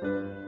Música